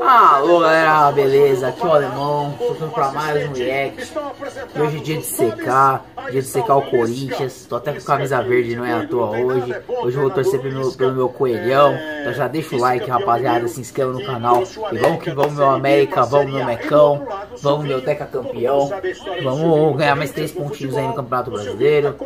Alô galera, beleza? Aqui é o Alemão, tô pra mais um react. Hoje é dia de secar, dia de secar o Corinthians. Tô até com camisa verde, não é à toa hoje. Hoje eu vou torcer pelo meu, pelo meu coelhão. Então já deixa o like rapaziada, se inscreva no canal. E vamos que vamos meu América, vamos meu Mecão. Vamos meu Deca campeão. Vamos ganhar mais três pontinhos aí no Campeonato Brasileiro.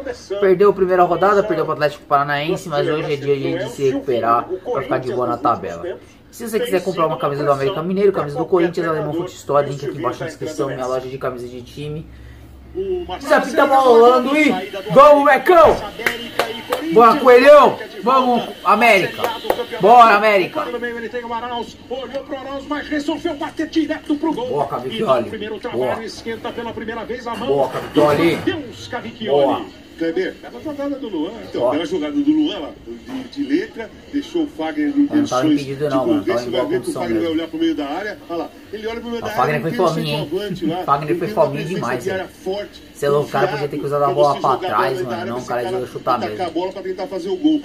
Perdeu a primeira rodada, perdeu o Atlético Paranaense Mas hoje é dia de se recuperar pra ficar de boa na tabela. Se você quiser comprar uma camisa do América Mineiro, camisa do Corinthians, Alemão Foot Store, link aqui embaixo na descrição, minha loja de camisas de time. Desafio tá rolando e vamos, Mecão! Bora, Coelhão! Vamos, América! Bora, América! Boa, Cavicchioli! Boa! Boa, Cavicchioli! Boa! Kleber, bela jogada do Luan. Então, Ó. jogada do Luan lá, de, de letra, deixou o Fagner em condições de não, mano. Você vai ver que o Fagner vai olhar pro meio da área. Olha lá, ele olha pro meio da área. O Fagner foi fominho, hein? O Fagner foi fominho demais, velho. Você é louco, o cara podia ter que usar a bola pra trás, mano. Não, o cara ia chutar mesmo. a bola pra tentar fazer o gol.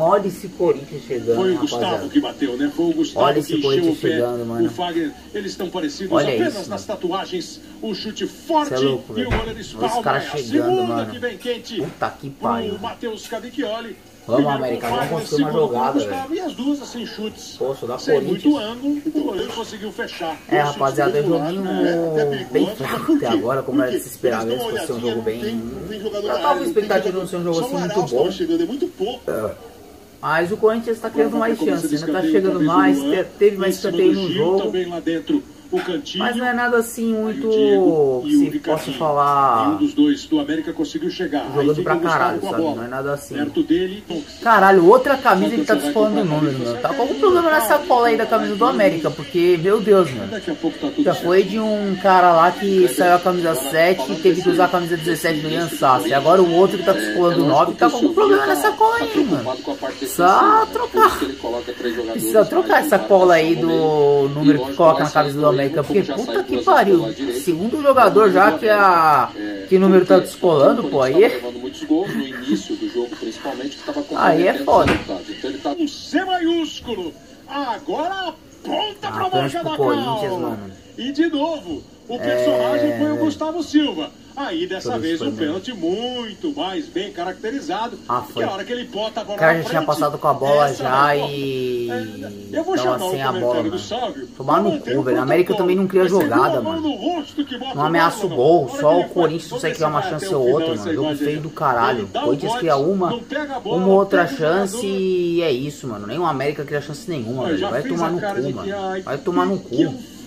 Olha esse Corinthians chegando, Foi o Gustavo que bateu, né? Foi o Gustavo Olha esse Corinthians chegando, mano. O Fagner, eles estão parecidos Olha apenas isso, nas tatuagens. O chute forte é louco, e o goleiro espalma. Os caras chegando, mano. Puta que pariu. O Matheus Cavicchioli. Vamos, América, vamos construir uma jogada, velho. E as duas, assim, chutes. Poxa, dá Sem muito ângulo, o goleiro conseguiu fechar. É, rapaziada, é joguinho né? bem fraco até agora, como era de se esperar mesmo, fosse um jogo bem... Eu tava expectativa de não ser um jogo assim muito bom. chegando, é muito pouco. É. Mas o Corinthians está criando mais chances, né? Tá chegando mais, teve mais escanteio no jogo. Também lá dentro o cantinho. Mas não é nada assim muito. Diego, se posso falar. Um dos dois do América conseguiu chegar. Jogando pra caralho, sabe? Não é nada assim. Perto dele. Caralho, outra camisa ele tá descolando o número, mano. Tá com algum problema nessa cola aí da camisa do América, porque, meu Deus, mano. Já foi de um cara lá que saiu a camisa 7 e teve que usar a camisa 17 do Ian Sassi. Agora o outro que tá descolando o 9 tá com algum problema nessa cola aí, mano. Só trocar. Precisa trocar essa cola aí do número que coloca na camisa do América. América, porque puta que pariu. Segundo jogador já que a que o número tá descolando, pô, aí é... Aí é foda. Então um C maiúsculo. Agora aponta pra marca da Cal. E de novo, o personagem é... foi o Gustavo Silva. Aí dessa vez um pênalti muito mais bem caracterizado. Ah, foi. Que a hora que ele bota a bola o cara já tinha passado com a bola já e. É, eu vou chamar sem a bola. Do Sávio, Tomar no cu, velho. A América também não cria jogada, mano. Não ameaça o gol. Só o Corinthians consegue criar uma chance ou outra, mano. Jogo feio do caralho. O Corinthians cria uma, uma outra chance e é isso, mano. Nem o América cria chance nenhuma, velho. Vai tomar no cu, mano. Vai tomar no cu?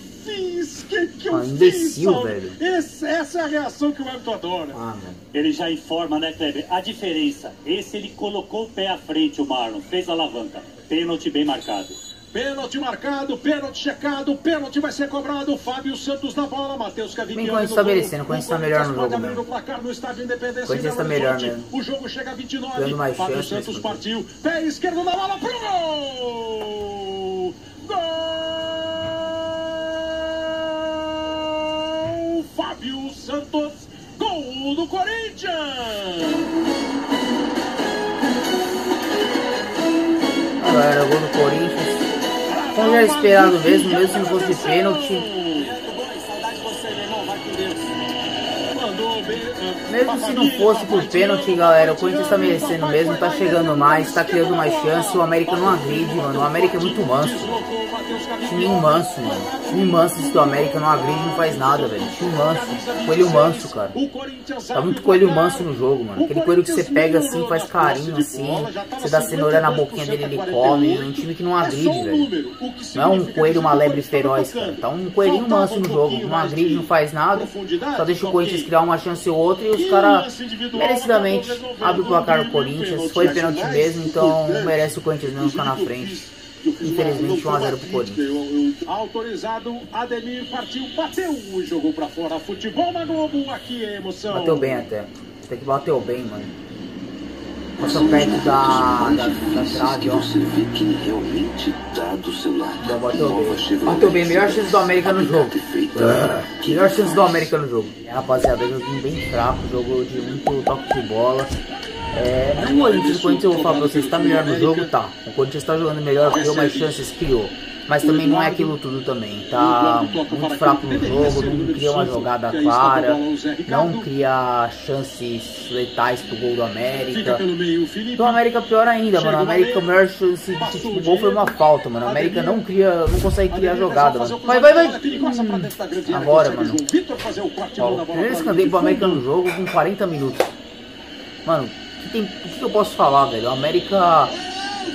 Que que eu ah, imbecil, fiz, velho. Esse, essa é a reação que o Everton adora. Ah, ele já informa, né, Kleber? A diferença. Esse ele colocou o pé à frente, o Marlon. Fez a alavanca. Pênalti bem marcado. Pênalti marcado, pênalti checado, pênalti vai ser cobrado. Fábio Santos na bola, Matheus Cavicchioli. Bem estabelecendo, Corinthians está melhor no jogo mesmo. placar no estádio Independência. Corinthians está melhor mesmo. O jogo chega a 29. Dando mais Fábio Santos partiu. Pé esquerdo na bola pro gol! Santos, gol do Corinthians! Galera, gol do Corinthians. Como já esperado mesmo, mesmo se não fosse pênalti. Mesmo se não fosse por pênalti, galera, o Corinthians tá merecendo mesmo, tá chegando mais, tá criando mais chance, o América não agride, mano. O América é muito manso. Time manso, mano. Time manso esse do América não agride, não faz nada, velho. Time manso. Coelho manso, cara. Tá muito coelho manso no jogo, mano. Aquele coelho que você pega assim, faz carinho assim. Você dá cenoura na boquinha dele, ele come. É um time que não agride, velho. Não é um coelho, uma lebre feroz, cara. Tá um coelhinho manso no jogo. Não agride, não faz nada. Só deixa o Corinthians criar uma chance ou outra e os caras merecidamente abrem o placar no Corinthians. Foi pênalti mesmo, então merece o Corinthians mesmo ficar na frente. Infelizmente 1x0 pro Corinthians. Autorizado, Ademir partiu, bateu e jogou pra fora. Futebol na Globo, aqui é emoção. Bateu bem até. Tem que bateu bem, mano. Passou perto da, da, da trave, ó. Já bateu bem. Bateu bem. Melhor chance do América no jogo. Melhor chance do América no jogo. É, rapaziada, joguinho bem fraco. Jogo de muito toque de bola. É, não o Corinthians, o Corinthians eu vou falar pra vocês, tá melhor no jogo, tá. O Corinthians tá jogando melhor, criou mais chances, criou. Mas também não é aquilo tudo também. Tá muito fraco no jogo, não cria uma jogada clara, não cria chances letais pro gol do América. Do América pior ainda, mano. O América, a maior chance de tipo, gol foi uma falta, mano. O América não cria, não consegue criar jogada, mano. Vai, vai, vai! Hum, agora, mano. Ó, primeiro escanteio pro América no jogo com 40 minutos. Mano, o que, que, que eu posso falar, velho? O América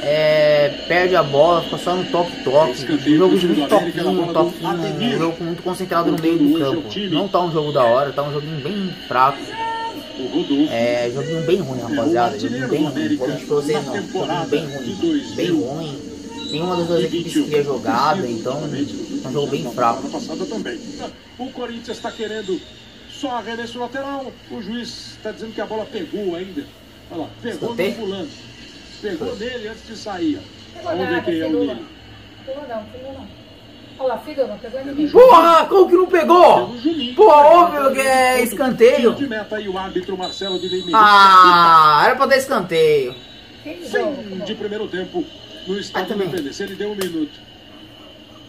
é, perde a bola, fica só no toque-toque. Um jogo de muito toquinho, toquinho, um jogo muito concentrado no meio do campo. Não tá um jogo da hora, tá um joguinho bem fraco. É, joguinho bem ruim, rapaziada. Joguinho bem ruim. Vou mentir pra vocês não. Joguinho bem ruim. Bem ruim. Nenhuma das duas equipes queria jogada, então é um jogo bem fraco. O Corinthians está querendo só arremesso lateral. O juiz está dizendo que a bola pegou ainda. Olha lá, pegou no fulano. Pegou nele antes de sair. Vamos ver quem é o nele. Pegou não, pegou não. Olha lá, Fidel, não pegou ninguém. Porra, como que não pegou? Porra, óbvio que é escanteio. Ah, era pra dar escanteio. Fim de primeiro tempo no estado do Independência. Ele deu um minuto.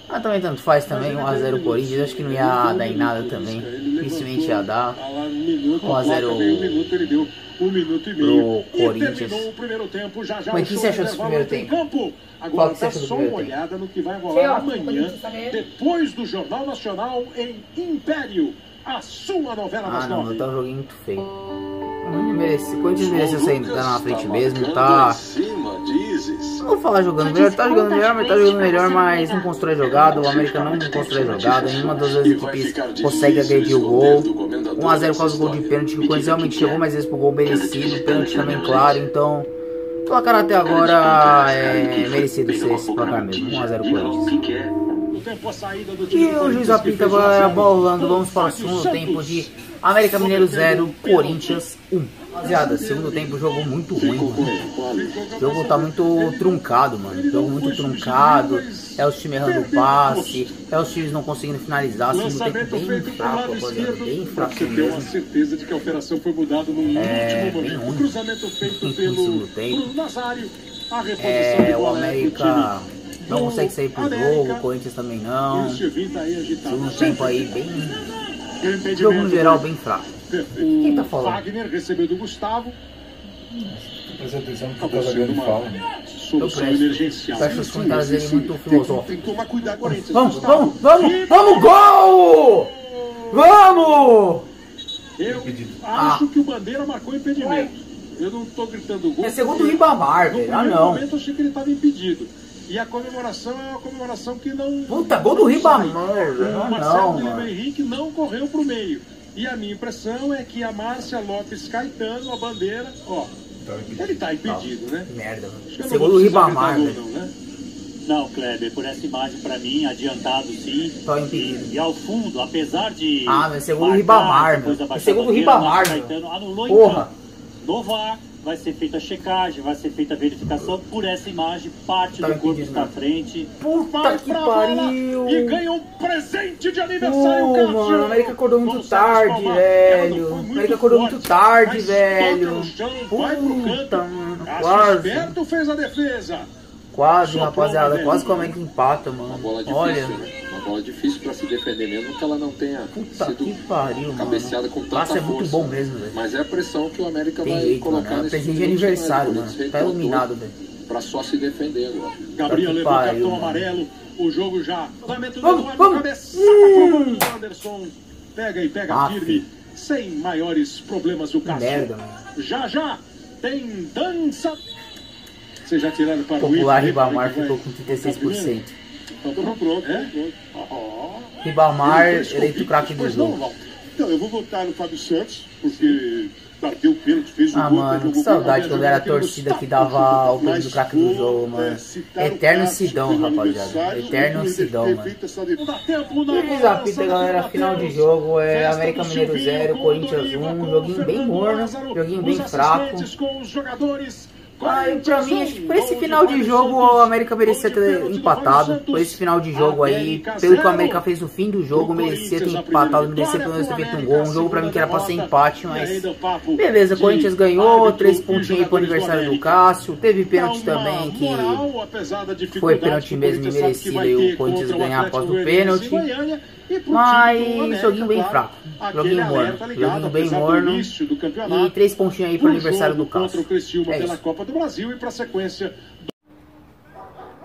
Mas também tanto faz também, 1x0 Corinthians, acho que não ia dar em nada também. Dificilmente ia dar. 1x0 um minuto e meio. Pro Corinthians. o primeiro tempo, já já Mas o que você achou desse primeiro tempo? Campo. Agora dá só uma olhada no que vai rolar amanhã, depois do Jornal Nacional em Império, a sua novela ah, das não, nove. Ah, não, tá um joguinho muito feio. Não merece. O Corinthians mereceu sair tá na frente mesmo, tá. Não vou falar jogando melhor, tá jogando melhor, mas tá jogando melhor, mas não constrói jogada. O América não constrói jogada. Nenhuma das duas equipes consegue agredir o gol. 1x0 por causa do gol de pênalti. O Corinthians realmente chegou mais vezes pro gol merecido. Pênalti também, claro. Então, o placar até agora é merecido ser esse placar mesmo. 1x0 Corinthians. E o juiz apita agora bolando. Vamos para o segundo tempo de América Mineiro 0, Corinthians 1. Rapaziada, segundo tempo jogo muito ruim, mano. O jogo tá muito truncado, mano. Jogo muito truncado. É os times errando o passe. É os times não conseguindo finalizar. Segundo tempo bem fraco, rapaziada. Bem fraco mesmo. certeza de que a operação foi mudada no é, bem ruim. O cruzamento feito pelo segundo tempo. É, o América não consegue sair pro jogo, o Corinthians também não. Segundo tempo aí bem. Jogo no geral bem fraco. Quem tá falando? Wagner recebeu do Gustavo. Presta atenção que o Casagrande fala. Solução emergencial. Fecha os comentários dele muito filosófico. Tem que tomar cuidado. Vamos, vamos, vamos, vamos, gol! Vamos! Eu acho que o Bandeira marcou impedimento. Eu não tô gritando gol. É segundo o Ribamar, velho. Ah, não. No momento eu achei que ele tava impedido. E a comemoração é uma comemoração que não. Puta, gol do Ribamar! O Marcelo não, Henrique não correu pro meio. E a minha impressão é que a Márcia Lopes Caetano, a bandeira, ó. Tá ele tá impedido, né? Merda, mano. Segundo o Ribamar, não, né? Não, Kleber, por essa imagem pra mim, adiantado sim. Tô impedido. E, e ao fundo, apesar de. Ah, mas segundo o Ribamar, meu. Segundo o Ribamar, Caetano anulou Porra. então. Vai ser feita a checagem, vai ser feita a verificação por essa imagem, parte tá do corpo está à frente. Puta que pariu! E ganha um presente de aniversário, Pô, mano, a América acordou muito tarde, velho. A América acordou muito tarde, velho. Puta, mano, quase. fez a defesa. Quase, rapaziada, quase como é que empata, mano. Olha. Né? Uma bola difícil pra se defender, mesmo que ela não tenha Puta sido que pariu, cabeceada mano. com tanta Passe é muito bom mesmo, velho. Mas é a pressão que o América Tem vai jeito, colocar mano. É nesse presente de aniversário, mano. Tá iluminado, velho. Pra só se defender agora. Gabriel levou o cartão amarelo. O jogo já. Vamos, vamos. Cabeçada hum. Anderson. Pega e pega ah, firme. Sem maiores problemas o Cássio. Merda, mano. Já, já. Tem dança vocês já tiraram para o Popular Ribamar ficou com 36%. Então pronto, é? Ribamar, eleito craque do jogo. Então, eu vou votar no Fábio Santos, porque bateu o pênalti, fez o ah, gol. mano, que saudade quando era a torcida que dava o prêmio do craque do jogo, mano. Eterno Sidão, rapaziada. Eterno Sidão, mano. Feliz apita, galera. Final de jogo é América Mineiro 0, Corinthians 1. Joguinho bem morno, joguinho bem fraco. Ah, pra mim, acho que por esse final de jogo o América merecia ter empatado. Por esse final de jogo aí, pelo que o América fez no fim do jogo, merecia ter empatado, merecia pelo menos ter feito um gol. Um jogo pra mim que era pra ser empate, mas. Beleza, Corinthians ganhou, três pontinhos aí pro aniversário do Cássio. Teve pênalti também, que foi pênalti mesmo e merecido aí o Corinthians ganhar após o pênalti. Mas joguinho bem fraco. Joguinho morno. Joguinho bem morno. E três pontinhos aí pro aniversário do Cássio. É isso.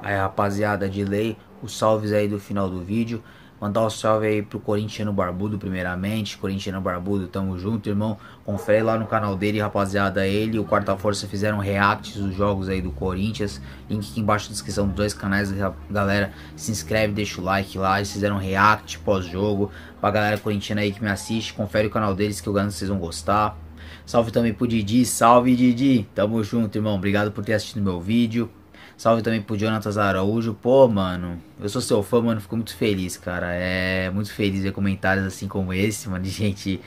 Aí rapaziada, de lei, os salves aí do final do vídeo. Mandar um salve aí pro Corintiano Barbudo, primeiramente. Corintiano Barbudo, tamo junto, irmão. Confere lá no canal dele, rapaziada. Ele e o Quarta Força fizeram reacts dos jogos aí do Corinthians. Link aqui embaixo na descrição dos dois canais. Galera, se inscreve, deixa o like lá. Eles fizeram react pós-jogo. Pra galera corintiana aí que me assiste, confere o canal deles que eu garanto que vocês vão gostar. Salve também pro Didi. Salve, Didi. Tamo junto, irmão. Obrigado por ter assistido meu vídeo. Salve também pro Jonatas Araújo. Pô, mano, eu sou seu fã, mano. Fico muito feliz, cara. É muito feliz ver comentários assim como esse, mano. De gente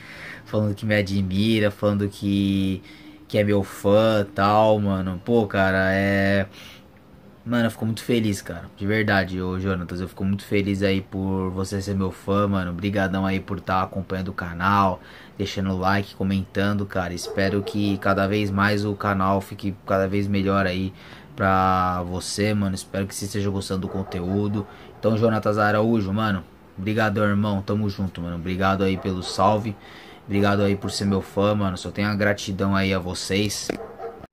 falando que me admira, falando que, que é meu fã tal, mano. Pô, cara, é. Mano, eu fico muito feliz, cara. De verdade, ô Jonatas. Eu fico muito feliz aí por você ser meu fã, mano. Obrigadão aí por estar tá acompanhando o canal, deixando o like, comentando, cara. Espero que cada vez mais o canal fique cada vez melhor aí pra você, mano. Espero que você esteja gostando do conteúdo. Então, Jonatas Araújo, mano. Obrigado, irmão. Tamo junto, mano. Obrigado aí pelo salve. Obrigado aí por ser meu fã, mano. Só tenho a gratidão aí a vocês.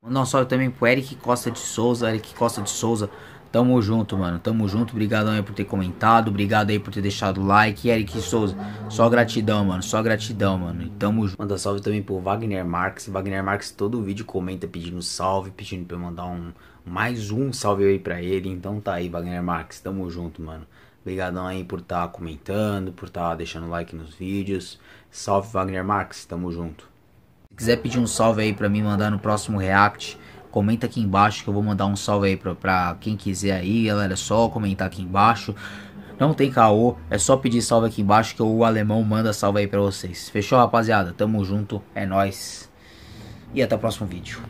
Mandar um salve também pro Eric Costa de Souza. Eric Costa de Souza. Tamo junto, mano. Tamo junto. Obrigado aí por ter comentado. Obrigado aí por ter deixado o like. Eric Souza. Só gratidão, mano. Só gratidão, mano. E tamo junto. Manda salve também pro Wagner Marques. Wagner Marques todo vídeo comenta pedindo salve. Pedindo pra eu mandar um mais um salve aí pra ele. Então tá aí, Wagner Marques. Tamo junto, mano. Obrigadão aí por estar tá comentando, por estar tá deixando like nos vídeos. Salve, Wagner Marques. Tamo junto. Se quiser pedir um salve aí pra mim mandar no próximo react, comenta aqui embaixo que eu vou mandar um salve aí pra, pra quem quiser aí, galera. É só comentar aqui embaixo. Não tem caô, é só pedir salve aqui embaixo que o alemão manda salve aí pra vocês. Fechou, rapaziada? Tamo junto, é nóis. E até o próximo vídeo.